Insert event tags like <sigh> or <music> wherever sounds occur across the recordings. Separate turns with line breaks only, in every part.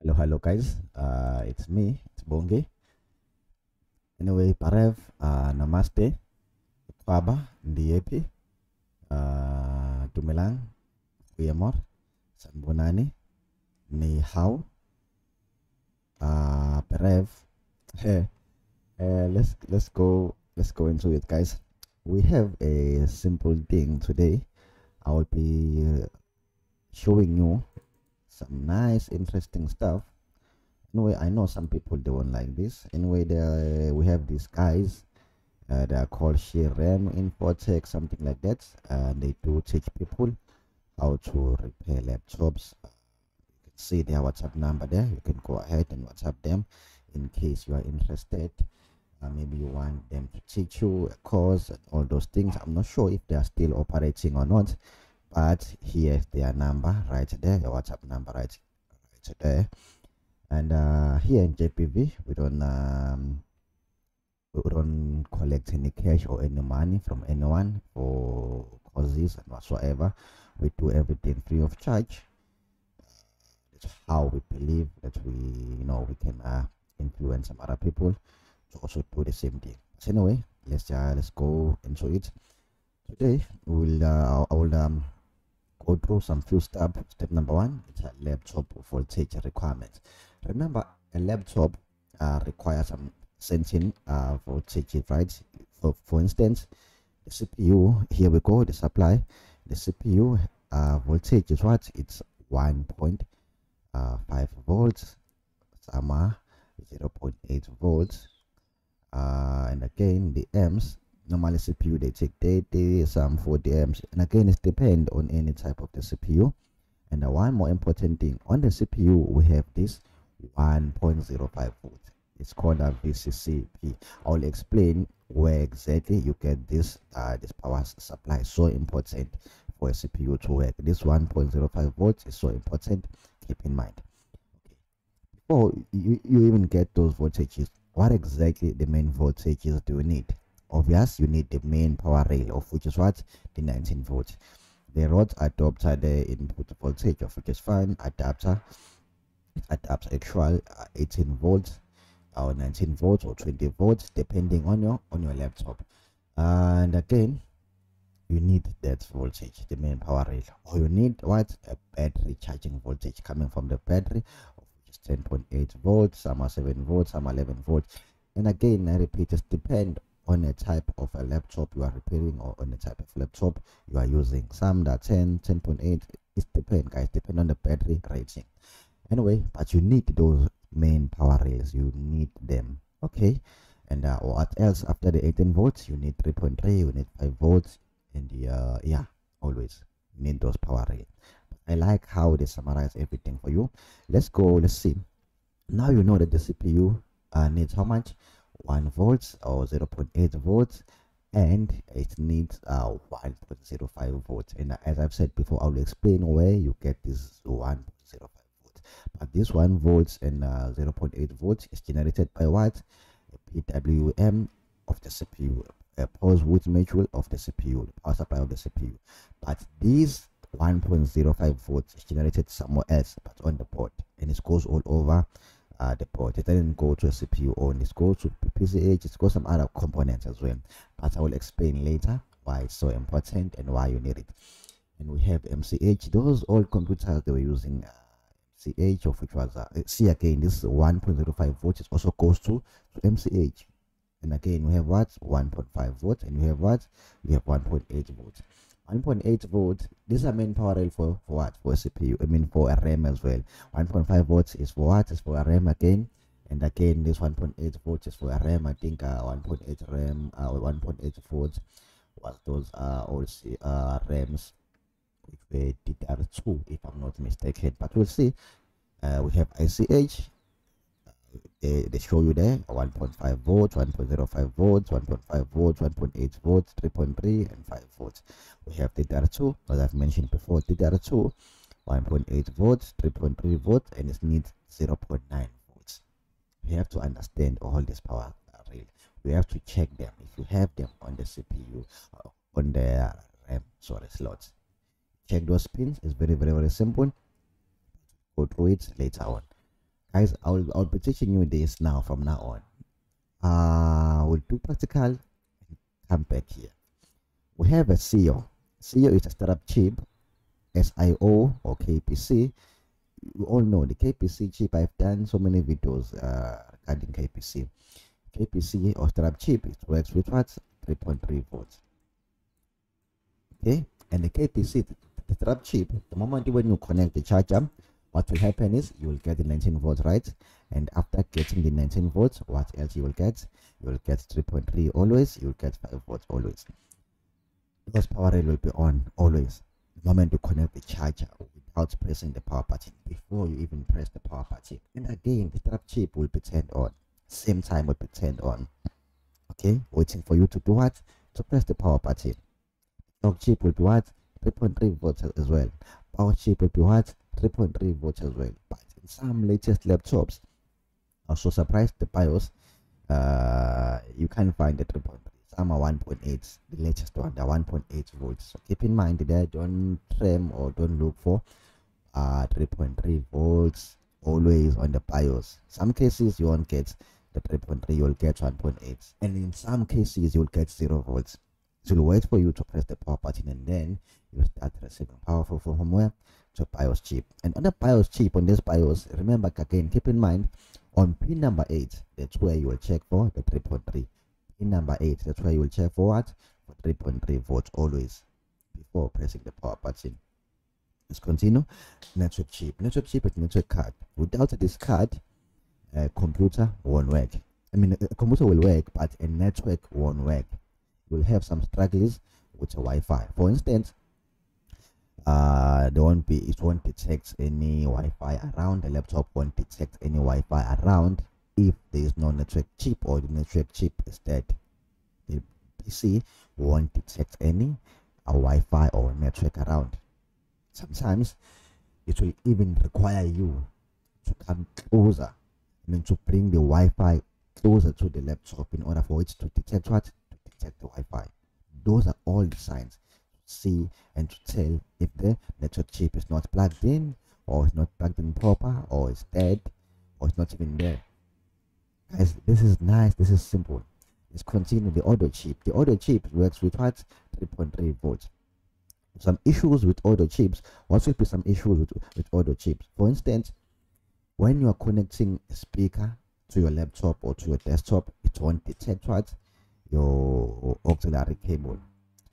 Hello, hello, guys. Uh, it's me, it's Bonge. Anyway, Parev, uh, Namaste, Kwaba, Ndiepi, uh, Dumelang, Kuyamor, Sanbonani, Ni Hao, uh, Parev. Hey, <laughs> uh, let's let's go let's go into it, guys. We have a simple thing today. I will be showing you some nice interesting stuff anyway i know some people they won't like this anyway there we have these guys uh, they are called Shri Ram Infotech, something like that. And they do teach people how to repair laptops. Uh, you can see their WhatsApp number there. You can go ahead and WhatsApp them in case you are interested. Uh, maybe you want them to teach you a course and all those things. I'm not sure if they are still operating or not but here's their number right there your whatsapp number right right there. And uh, here in JBV we don't um, we don't collect any cash or any money from anyone for causes and whatsoever. We do everything free of charge. That's how we believe that we you know we can uh, influence some other people to also do the same thing. So anyway let's uh, let's go into it. Today we'll uh, i will um go through some few steps. Step number one it's a laptop voltage requirements. Remember, a laptop uh, requires some sensing uh, voltage, right? For, for instance, the CPU, here we go, the supply, the CPU uh, voltage is what? It's 1.5 uh, volts, some are 0.8 volts, uh, and again, the amps normally CPU they take 30 some 40 amps and again it depends on any type of the CPU and the one more important thing on the CPU we have this 1.05 volt. It's called a VCCP I'll explain where exactly you get this uh, this power supply. So important for a CPU to work. This 1.05 volts is so important. Keep in mind. Before you, you even get those voltages what exactly the main voltages do you need obvious you need the main power rail of which is what? The 19 volts. The rod adapter the input voltage of which is fine adapter it adapts actual uh, 18 volts or 19 volts or 20 volts depending on your on your laptop. And again you need that voltage the main power rail. Or you need what? A battery charging voltage coming from the battery which is 10.8 volts some are 7 volts some are 11 volts. And again i repeat it depend on a type of a laptop you are repairing or on a type of laptop you are using. Some that 10 10.8 it depends guys depend on the battery rating. Anyway but you need those main power rails. You need them okay? And uh, what else? After the 18 volts you need 3.3 you need 5 volts and uh, yeah always need those power rails i like how they summarize everything for you. Let's go let's see. Now you know that the cpu uh, needs how much 1 volts or 0.8 volts and it needs uh 1.05 volts and as i've said before i'll explain where you get this 1.05 volts but this 1 volts and uh, 0.8 volts is generated by what? A pwm of the cpu a pulse width module of the cpu the power supply of the cpu but these 1.05 volts is generated somewhere else but on the board and it goes all over uh, the port. It doesn't go to a CPU only. It goes to PCH. It goes some other components as well. But I will explain later why it's so important and why you need it. And we have MCH. Those old computers they were using uh, MCH, of which was uh, see again this 1.05 volts. It also goes to, to MCH. And again we have what 1.5 volts, and we have what we have 1.8 volts. 1.8 volts this is a main power rail for, for what? For cpu i mean for a ram as well. 1.5 volts is for what? Is for a ram again. And again this 1.8 volts is for a ram i think uh, 1.8 ram uh, 1.8 volts was those uh also uh rams which were ddr2 if i'm not mistaken. But we'll see. Uh, we have ich they, they show you there 1.5 volts 1.05 volts 1.5 volts 1.8 volts 3.3 and 5 volts we have ddr2 as i've mentioned before ddr2 1.8 volts 3.3 volts and it needs 0.9 volts you have to understand all this power rail we have to check them. If you have them on the cpu uh, on the ram sorry slots check those pins. It's very very very simple. Go through it later on guys I'll, I'll be teaching you this now from now on. Uh we'll do practical come back here. We have a SIO. SIO is a startup chip SIO or KBC you all know the KBC chip. I've done so many videos uh, regarding KBC KBC or startup chip it works with what? 3.3 volts. Okay? And the KBC the startup chip the moment when you connect the charger what will happen is you will get the 19 volts right and after getting the 19 volts what else you will get? You will get 3.3 always you will get 5 volts always. Because power rail will be on always. The moment you connect the charger without pressing the power button before you even press the power button and again the startup chip will be turned on. Same time will be turned on. Okay? Waiting for you to do what? To press the power button. Clock chip will be what? 3.3 volts as well. Power chip will be what 3.3 volts as well but in some latest laptops. Also surprised the BIOS uh, you can find the 3.3 some are 1.8 the latest one the 1.8 volts. So keep in mind that don't trim or don't look for uh 3.3 volts always on the BIOS. Some cases you won't get the 3.3 you'll get 1.8 and in some cases you'll get 0 volts. So you'll wait for you to press the power button and then you start receiving power from where to BIOS chip. And on the BIOS chip, on this BIOS, remember again, keep in mind, on pin number 8, that's where you will check for the 3.3. Pin number 8, that's where you will check for what? For 3.3 volts always before pressing the power button. Let's continue. Network chip. Network chip is network card. Without this card, a computer won't work. I mean, a computer will work, but a network won't work. You will have some struggles with a Wi-Fi. For instance, uh won't be it won't detect any wi-fi around. The laptop won't detect any wi-fi around if there is no network chip or the network chip is dead. The pc won't detect any uh, wi-fi or network around. Sometimes it will even require you to come closer I mean to bring the wi-fi closer to the laptop in order for it to detect what? To detect the wi-fi. Those are all the signs see and to tell if the network chip is not plugged in or it's not plugged in proper or it's dead or it's not even there. Guys this is nice. This is simple. Let's continue the audio chip. The audio chip works with what? 3.3 volts. Some issues with audio chips what will be some issues with, with audio chips. For instance when you are connecting a speaker to your laptop or to your desktop it won't detect what? Your auxiliary cable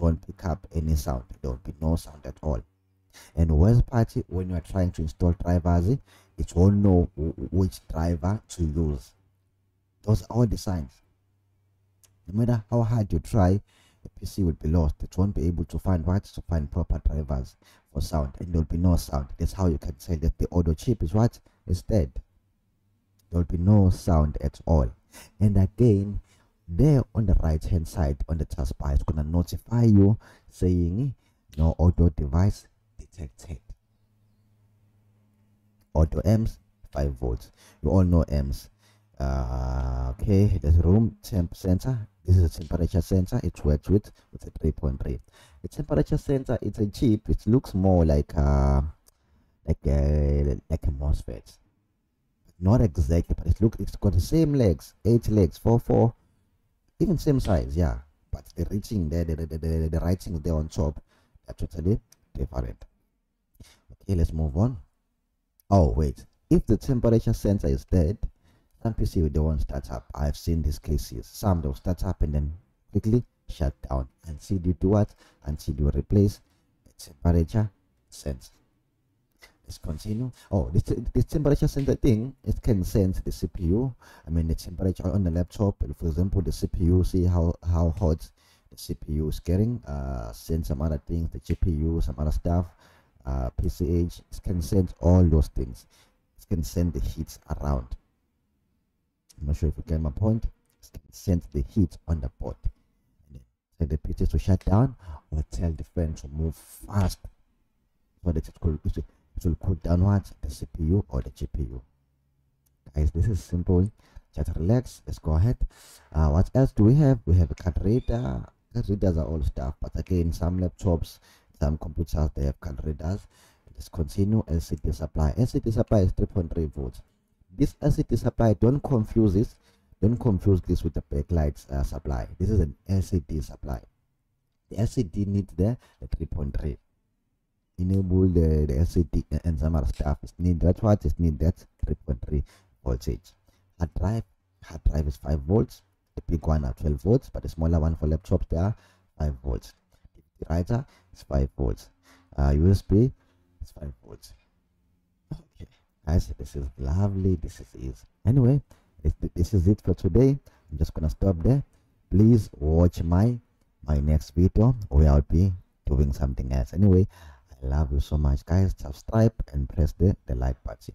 won't pick up any sound. There will be no sound at all. And worst part when you are trying to install drivers it won't know which driver to use. Those are all the signs. No matter how hard you try the pc will be lost. It won't be able to find what to find proper drivers for sound. And there will be no sound. That's how you can say that the audio chip is what? Is dead. There will be no sound at all. And again there on the right hand side on the taskbar it's gonna notify you saying no audio device detected. Audio amps 5 volts. You all know amps. Uh, okay there's room temp sensor this is a temperature sensor it works with with a 3.3 the temperature sensor it's a chip it looks more like a like a like a MOSFET. Not exactly but it looks it's got the same legs eight legs four four even same size yeah. But the reaching there the, the, the, the writing there on top. Are totally different. Okay let's move on. Oh wait. If the temperature sensor is dead some pc they won't start up? I've seen these cases. Some they'll start up and then quickly shut down. Until you do what until you replace the temperature sensor let's continue. Oh this this temperature sensor thing it can sense the cpu i mean the temperature on the laptop for example the cpu see how how hot the cpu is getting. Uh send some other things the gpu some other stuff. Uh pch it can sense all those things. It can send the heat around. I'm not sure if you get my point. It can sense the heat on the board tell the pc to shut down or tell the fan to move fast. So that it could it will cool down what the CPU or the GPU. Guys, this is simple. Just relax. Let's go ahead. Uh, what else do we have? We have a card reader. Card readers are all stuff, but again, some laptops, some computers, they have card readers. Let's continue. LCD supply. LCD supply is 3.3 volts. this lcd supply don't confuse this don't confuse this with the backlights uh, supply this is an lcd supply the lcd needs the, the 3.3 enable the, the lcd and some other stuff. It need that's what it need that 3.3 voltage. Hard drive hard drive is 5 volts. The big one are 12 volts but the smaller one for laptops they are 5 volts. The writer is 5 volts. Uh, usb is 5 volts. Okay guys this is lovely this is easy. Anyway this, this is it for today. I'm just gonna stop there. Please watch my my next video. Where i'll be doing something else. Anyway love you so much guys. Subscribe and press the the like button